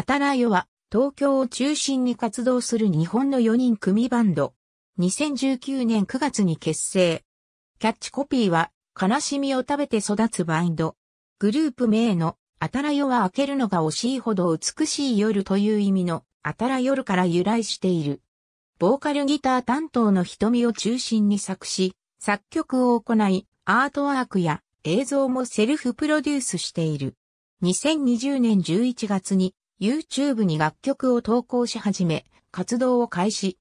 あたらよは東京を中心に活動する日本の4人組バンド。2019年9月に結成。キャッチコピーは悲しみを食べて育つバインド。グループ名のあたらよは開けるのが惜しいほど美しい夜という意味のあたら夜から由来している。ボーカルギター担当の瞳を中心に作詞、作曲を行い、アートワークや映像もセルフプロデュースしている。2020年11月に YouTube に楽曲を投稿し始め、活動を開始。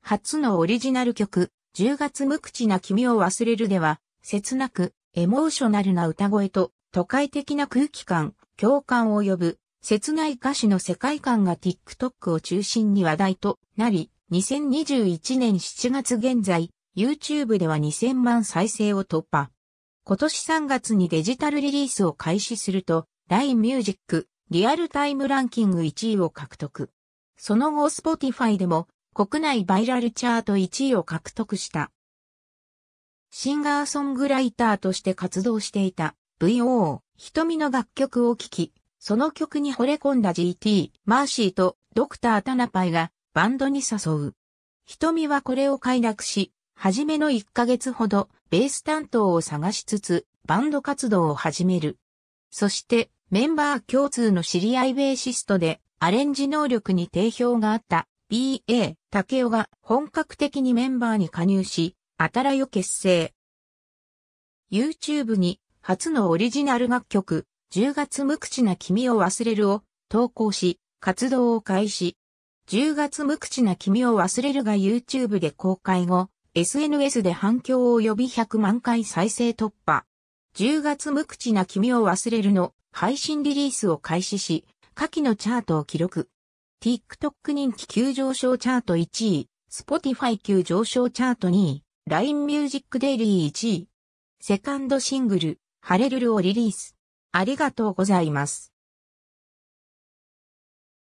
初のオリジナル曲、10月無口な君を忘れるでは、切なく、エモーショナルな歌声と、都会的な空気感、共感を呼ぶ、切ない歌詞の世界観が TikTok を中心に話題となり、2021年7月現在、YouTube では2000万再生を突破。今年3月にデジタルリリースを開始すると、LINE Music リアルタイムランキング1位を獲得。その後 Spotify でも国内バイラルチャート1位を獲得した。シンガーソングライターとして活動していた VO 瞳の楽曲を聴き、その曲に惚れ込んだ GT マーシーとドクタータナパイがバンドに誘う。瞳はこれを快諾し、はじめの1ヶ月ほどベース担当を探しつつバンド活動を始める。そしてメンバー共通の知り合いベーシストで、アレンジ能力に定評があった BA 竹雄が本格的にメンバーに加入し、あたらよ結成。YouTube に初のオリジナル楽曲、10月無口な君を忘れるを投稿し、活動を開始。10月無口な君を忘れるが YouTube で公開後、SNS で反響を呼び100万回再生突破。10月無口な君を忘れるの配信リリースを開始し、下記のチャートを記録。TikTok 人気急上昇チャート1位、Spotify 急上昇チャート2位、LINE Music Daily 1位。セカンドシングル、ハレルルをリリース。ありがとうございます。